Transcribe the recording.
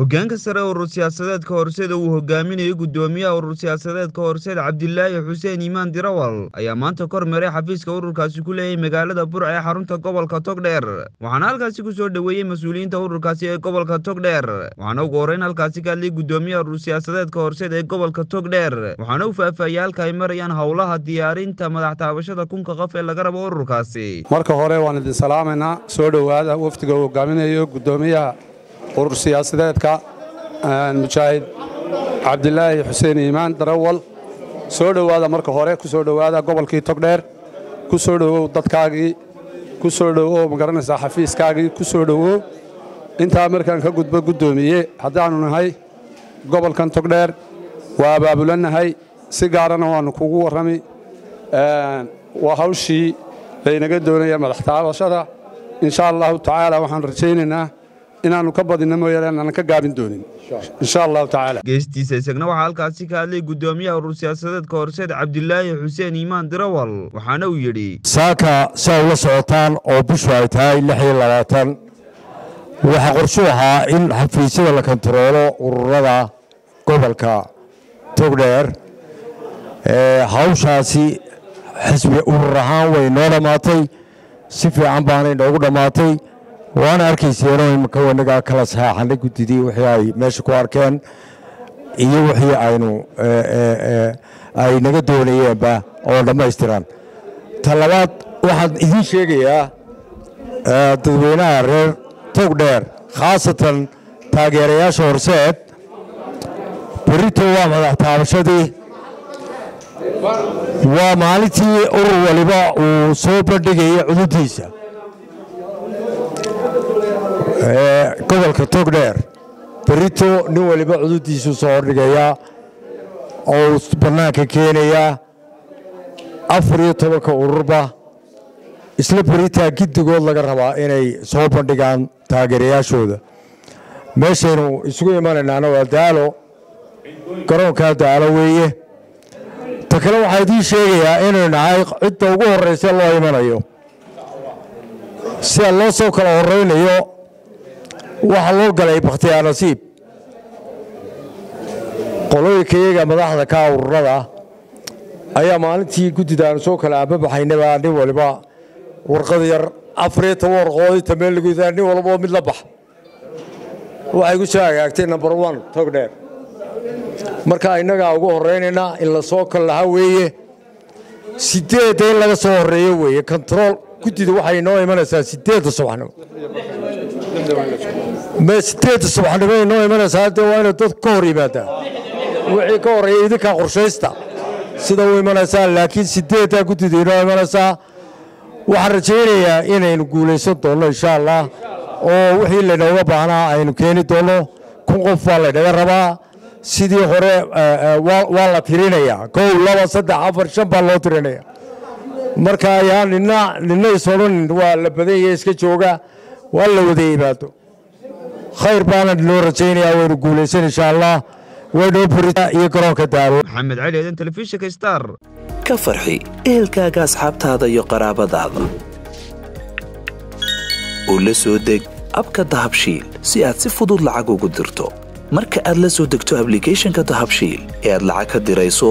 hoggaanka sare urur siyaasadeedka horseeda uu hogaaminayo guddoomiyaha urur siyaasadeedka horseed cabdilaahi xuseen iimaan dirawal ayaa maanta kor maray xafiiska ururkaasi ku leeyahay magaalada burca ee xarunta gobolka togdheer. Waxaana halkaasi ku soo dhoweeyey mas'uuliyiinta ururkaasi ee gobolka togdheer. Waxaana ugu horreyn halkaasi ka hadlay guddoomiyaha urur siyaasadeedka horseed ee gobolka togdheer. Waxaana uu faahfaahiyey halka ay marayaan howlaha diyaarinta madax taabashada kunka qof ee laga rabo ururkaasi. Marka hore waan idin salaamaynaa soo dhowaada wafdiga uu hogaaminayo guddoomiyaha urur siyaasadeedka mujaahid cabdilaahi xuseen iimaan darawal. Soo dhowaada marka hore ku soo dhowaada gobolkii togdheer ku soo dhowow dadkaagii ku soo dhowow ma garanaysaa xafiiskaagii ku soo dhowow. Intaa markaan ka gudbo guddoomiye haddaannu nahay gobolkan togdheer waa abaabulannahay si gaarana waannu kugu warrami. Waa hawshii laynaga doonaya madax taabashada insha allahu tacaala waxaan rajaynaynaa inaannu ka badinno mooyaane aanan ka gaabin doonin. Insha allahu tacaala. Geestiisa isagna waxaa halkaasi ka hadlay guddoomiyaha urur siyaasadeedka horseed cabdilaahi xuseen iimaan dirawal waxaana uu yidhi saaka si ay la socotaan oo bishu ay tahay waxaa qorshuu ahaa in xafiisyada la kontaroolo ururada gobolka togdheer. Hawshaasi xisbi urur ahaan way noo dhammaatay si fiican baanay noogu dhammaatay waana arkayseeno imika wanagaa kala saxaaxanay guddidii wixii ay meesha ku arkeen iyo wixii aynu ay naga doonayeenba oo dhammaystiran. Ta labaad waxaan idiin sheegayaa dadweynaha reer togdheer khaasatan taageerayaasha horseed berito waa madax taabashadii. Waa maalintii urur waliba uu soo bandhigaya cududdiisa gobolka togdheer berito nin waliba cududdiisuu soo hordhigayaa oo bannaanka keenayaa afar iyo tobanka ururba. Isla beritaa giddigood laga rabaa inay soo bandhigaan taageerayaashooda. Meeshaynu isugu imanaynaana waa daalo garoonkaa daalo weeye. Ta kale waxaa idiin sheegayaa inaynu nahay cidda ugu horraysa loo imanayo. Sida loo soo kala horraynayo waxaa loo galay bakhtiyaa nasiib qolooyinka iyaga madaxda ka ururada ayaa maalintii guddidaanu soo kala aababaxaynaba nin waliba warqad yar afariyo toban warqood meel lagu yidaa nin walboo mid la bax. Waxay ku soo hagaagtay number one togdheer marka innagaa ugu horraynaynaa in la kal lahaa weeye sideedda laga soo horreeyo weeye kontarool guddida waxay inoo imanaysaa sideedda subaxnimo sideedda subaxnimo inoo imanaysaa dee waa inay dad ka hor yimaadaan wixii ka horreeya idinkaa qorshaysta. Sida u imanaysaa laakiin sideeddaa guddida inoo imanaysaa waxaan rajaynayaa inaynu guulaysan doonno insha allah oo wixii laynooga baahnaa aynu keeni doonno. Kun qof baa laynaga rabaa. Sidii hore waa la tirinayaa. Kow laba saddex afar shan baa loo tirinaya marka ayaa nina nina isodhanin waa la badanya iska jooga waa la wada yimaado khayr baana noo rajaynayaa waynu guulaysan insha allah waynoo burita iyo garoonka daalo maxamed cali eedan telefishinka star. Ka farxi ehelkaaga asxaabtaada iyo qaraabadaada. Oo la soo deg abka dahabshiil si aad si fudud lacag ugu dirto. Marka aad la soo degto ablicathonka dahabshiil ee aad lacag ka dirayso